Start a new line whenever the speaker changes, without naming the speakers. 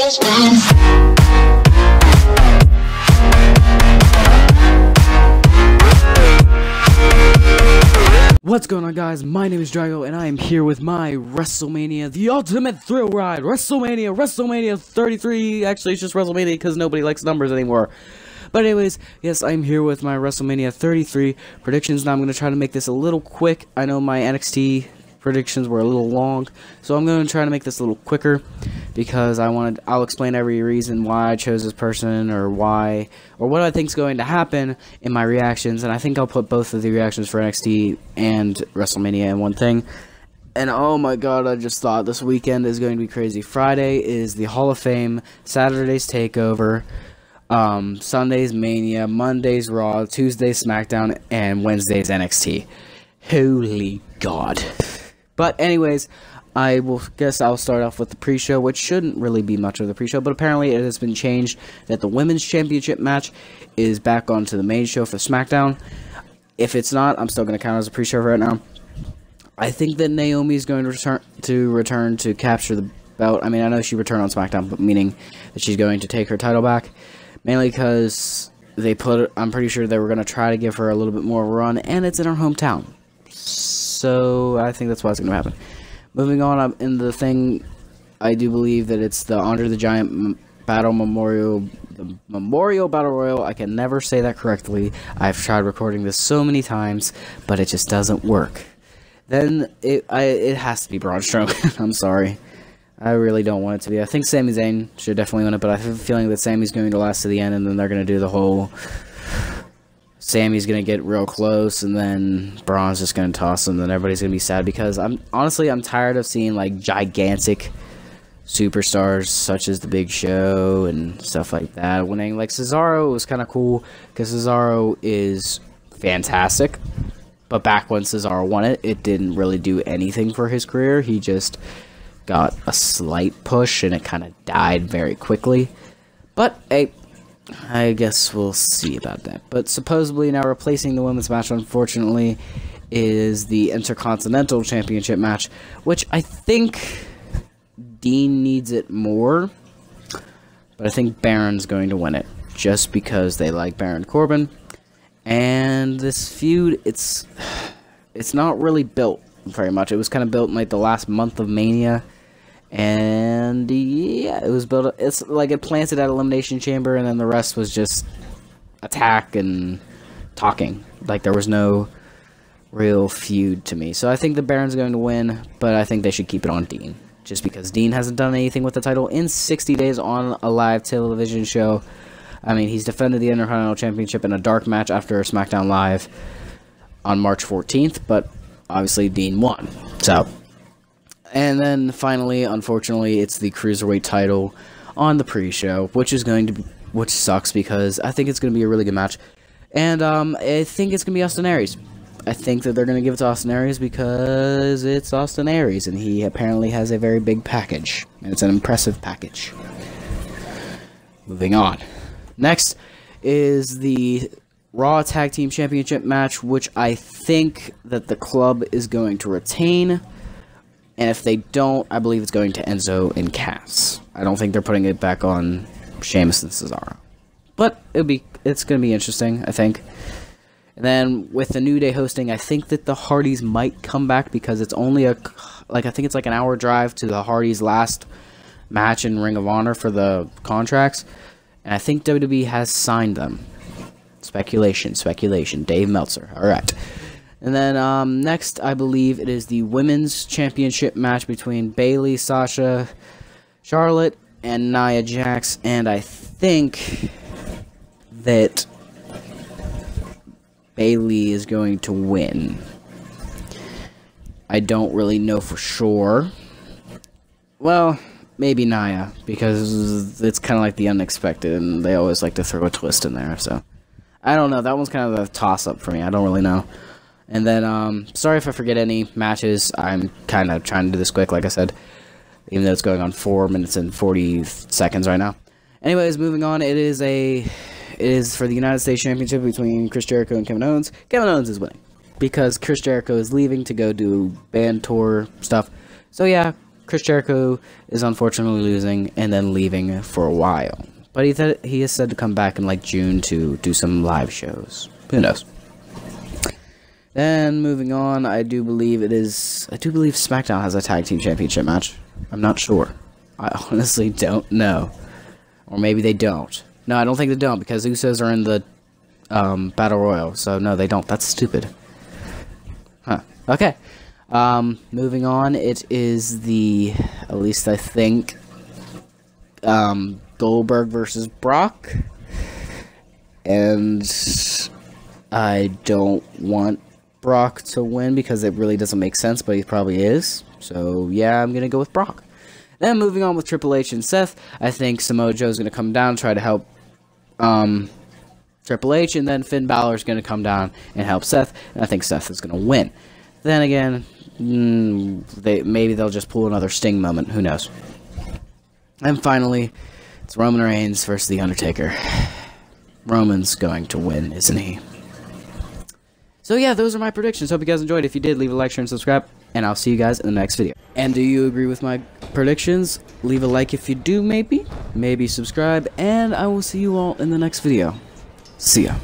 What's going on guys, my name is Drago and I am here with my WrestleMania, the ultimate thrill ride, WrestleMania, WrestleMania 33, actually it's just WrestleMania because nobody likes numbers anymore. But anyways, yes, I'm here with my WrestleMania 33 predictions, now I'm going to try to make this a little quick, I know my NXT predictions were a little long, so I'm going to try to make this a little quicker, because I wanted, I'll explain every reason why I chose this person, or why, or what I think is going to happen in my reactions, and I think I'll put both of the reactions for NXT and WrestleMania in one thing. And oh my god, I just thought this weekend is going to be crazy. Friday is the Hall of Fame, Saturday's Takeover, um, Sunday's Mania, Monday's Raw, Tuesday's SmackDown, and Wednesday's NXT. Holy god. But anyways, I will guess I'll start off with the pre-show, which shouldn't really be much of the pre-show, but apparently it has been changed that the women's championship match is back onto the main show for SmackDown. If it's not, I'm still going to count as a pre-show right now. I think that Naomi is going to return to return to capture the belt. I mean, I know she returned on SmackDown, but meaning that she's going to take her title back, mainly because they put. I'm pretty sure they were going to try to give her a little bit more run, and it's in her hometown. So I think that's what's going to happen. Moving on up in the thing, I do believe that it's the Andre the Giant Battle Memorial, the Memorial Battle Royal. I can never say that correctly. I've tried recording this so many times, but it just doesn't work. Then it I, it has to be Braun Strowman. I'm sorry. I really don't want it to be. I think Sami Zayn should definitely win it, but I have a feeling that Sami's going to last to the end, and then they're going to do the whole. Sami's gonna get real close, and then Braun's just gonna toss him. Then everybody's gonna be sad because I'm honestly I'm tired of seeing like gigantic superstars such as the Big Show and stuff like that winning. Like Cesaro was kind of cool because Cesaro is fantastic, but back when Cesaro won it, it didn't really do anything for his career. He just got a slight push, and it kind of died very quickly. But hey, I guess we'll see about that. But supposedly now replacing the women's match, unfortunately, is the Intercontinental Championship match, which I think Dean needs it more. But I think Baron's going to win it, just because they like Baron Corbin. And this feud, it's it's not really built very much. It was kind of built in like the last month of Mania and yeah, it was built. It's like it planted at Elimination Chamber, and then the rest was just attack and talking. Like there was no real feud to me. So I think the Baron's going to win, but I think they should keep it on Dean, just because Dean hasn't done anything with the title in 60 days on a live television show. I mean, he's defended the Intercontinental Championship in a dark match after SmackDown Live on March 14th, but obviously Dean won. So and then finally, unfortunately, it's the cruiserweight title on the pre-show, which is going to be, which sucks because I think it's going to be a really good match, and um, I think it's going to be Austin Aries. I think that they're going to give it to Austin Aries because it's Austin Aries, and he apparently has a very big package, and it's an impressive package. Moving on. Next is the Raw Tag Team Championship match, which I think that the club is going to retain. And if they don't, I believe it's going to Enzo and Cass. I don't think they're putting it back on Sheamus and Cesaro. But it'll be it's going to be interesting, I think. And then with the New Day hosting, I think that the Hardys might come back because it's only a like I think it's like an hour drive to the Hardys' last match in Ring of Honor for the contracts. And I think WWE has signed them. Speculation, speculation. Dave Meltzer. All right. And then um, next, I believe it is the women's championship match between Bayley, Sasha, Charlotte, and Nia Jax. And I think that Bayley is going to win. I don't really know for sure. Well, maybe Nia, because it's kind of like the unexpected, and they always like to throw a twist in there. So I don't know. That one's kind of a toss up for me. I don't really know. And then, um, sorry if I forget any matches. I'm kind of trying to do this quick, like I said, even though it's going on 4 minutes and 40 seconds right now. Anyways, moving on, it is a, it is for the United States Championship between Chris Jericho and Kevin Owens. Kevin Owens is winning, because Chris Jericho is leaving to go do band tour stuff. So yeah, Chris Jericho is unfortunately losing and then leaving for a while. But he th- he is said to come back in like June to do some live shows. Who knows? Then moving on, I do believe it is. I do believe SmackDown has a tag team championship match. I'm not sure. I honestly don't know, or maybe they don't. No, I don't think they don't because Usos are in the um, Battle Royal. So no, they don't. That's stupid. Huh. Okay. Um, moving on, it is the, at least I think, um, Goldberg versus Brock. And I don't want Brock to win because it really doesn't make sense, but he probably is. So yeah, I'm gonna go with Brock. Then moving on with Triple H and Seth, I think Samoa Joe's gonna come down try to help um, Triple H, and then Finn Balor's gonna come down and help Seth, and I think Seth is gonna win. Then again, mm, they maybe they'll just pull another Sting moment. Who knows? And finally, it's Roman Reigns versus The Undertaker. Roman's going to win, isn't he? So yeah, those are my predictions. Hope you guys enjoyed. If you did, leave a like, share, and subscribe, and I'll see you guys in the next video. And do you agree with my predictions? Leave a like if you do, maybe. Maybe subscribe, and I will see you all in the next video. See ya.